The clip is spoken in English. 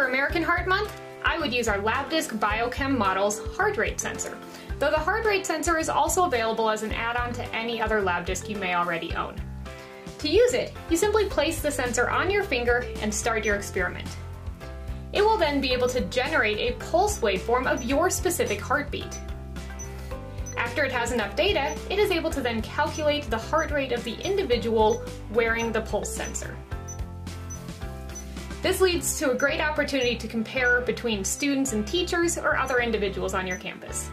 for American Heart Month, I would use our LabDisc Biochem Models heart rate sensor, though the heart rate sensor is also available as an add-on to any other LabDisc you may already own. To use it, you simply place the sensor on your finger and start your experiment. It will then be able to generate a pulse waveform of your specific heartbeat. After it has enough data, it is able to then calculate the heart rate of the individual wearing the pulse sensor. This leads to a great opportunity to compare between students and teachers or other individuals on your campus.